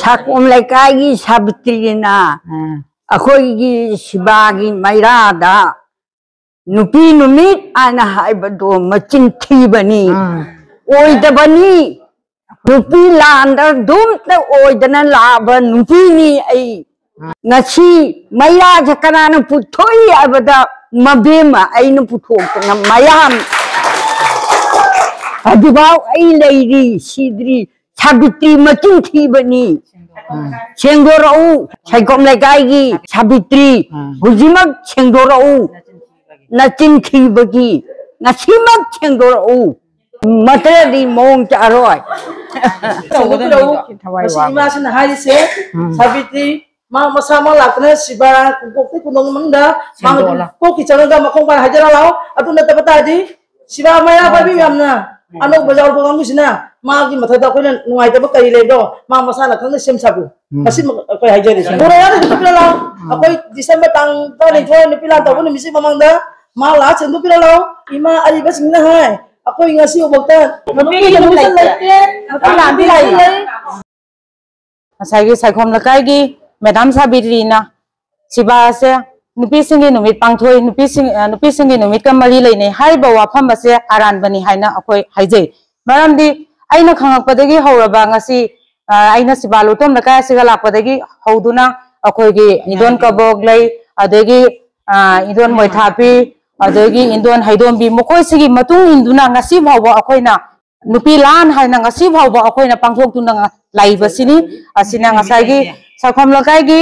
ꯁꯥꯀꯣꯝ ꯂꯩꯀꯥꯏꯒꯤ ꯁꯥꯕꯤꯇ꯭ꯔꯤꯅ ꯑꯩꯈꯣꯏꯒꯤ ꯁꯤꯕꯥꯒꯤ ꯃꯩꯔꯥꯗ ꯅꯨꯄꯤ ꯅꯨꯃꯤꯠ ꯍꯥꯏꯅ ꯍꯥꯏꯕꯗꯣ ꯃꯆꯤꯟ ꯊꯤꯕꯅꯤ ꯑꯣꯏꯗꯕꯅꯤ ꯅꯨꯄꯤ ꯂꯥꯟꯗ ꯑꯗꯨꯝꯇ ꯑꯣꯏꯗꯅ ꯂꯥꯛꯑꯕ ꯅꯨꯄꯤꯅꯤ ꯑꯩ 챙겨라오 살검래가이기 사비त्री 무지막 챙겨라오 나찐 키버기 나시막 챙겨라오 마트라디 몽 자로아 마시마신 하이세 사비त्री 마 마사마 라크네 시바 꼭꼭 군동 망다 망꼭 기차는가 마콩발 하자라오 아또 나타바타지 시바 마야 바비 얌나 ano bazar ko kangu sina magi mathai da koina nuai ta ba kai le do ma masala khang sem sabu pasi ko hai jari sa bora anh tu đâu. Lao akoi december tang ta le thoi ni pila ta ko ni misi mamang da ma la chen tu pila lao ima ari bas ni hai. Akoi ngasi obok ta ma ni ni musa le te ko la đi lai asai gi sai khom la kai gi madam sa bi ri na siba se ka mari leine hai ba wafam ase aran bani haina akoi haije maram di aina khangak padagi horaba ngasi lak padagi hoduna akoi gi idon kabog lei adegi idon moi thapi adegi indon haidom bi mokoi sigi matung induna ngasi ngasai gi sakhom lakai gi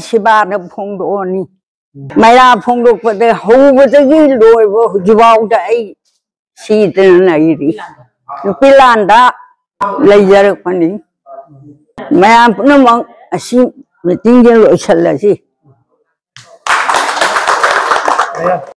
sibana phongdoni maya phongdokpade howbadagi loiba hujibawda ai sidana nairi nupi lan da ꯂꯩꯖꯔꯛꯄꯅꯤ ꯃꯌꯥꯝ ꯄꯨꯝꯅꯃꯛ ꯑꯁꯤ ꯃꯤꯇꯤꯡꯁꯦ ꯂꯣꯏꯁꯤꯜꯂꯁꯤ